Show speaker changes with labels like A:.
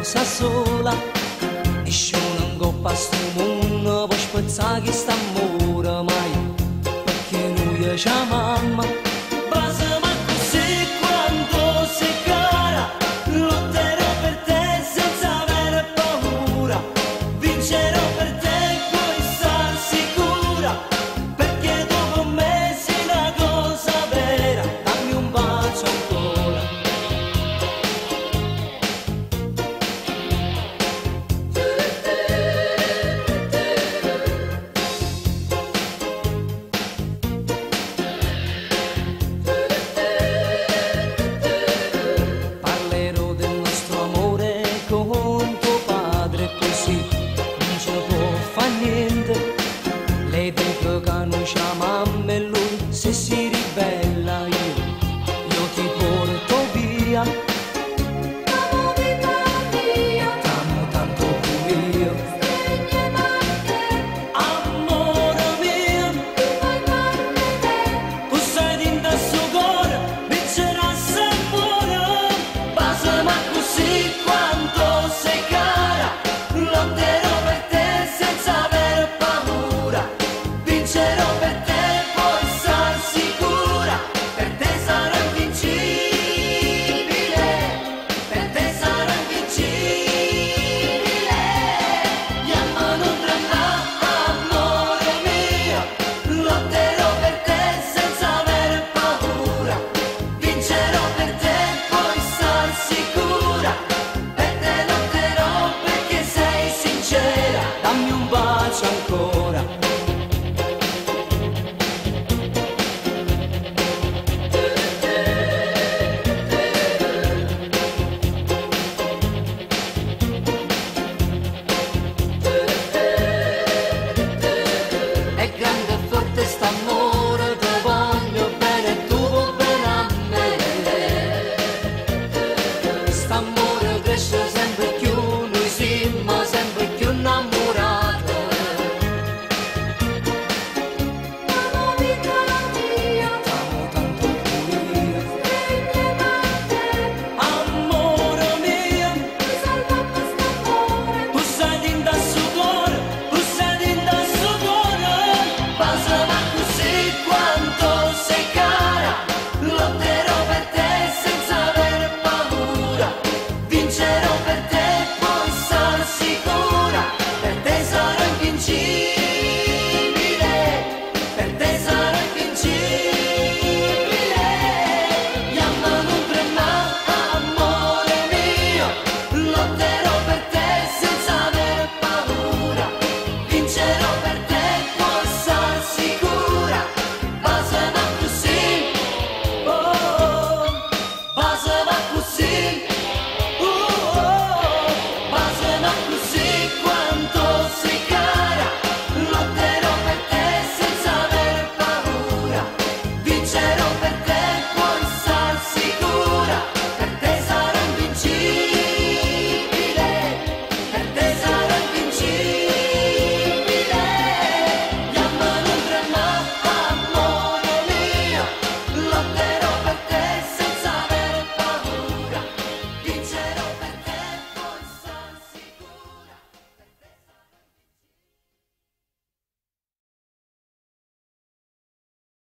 A: cosa sola. Nessuno in coppa a sto mondo può spezzare questo amore mai Perché noi ci amiamo fa niente. Lei pensa che non c'ha mamma e lui se si ribella io, io ti porto via.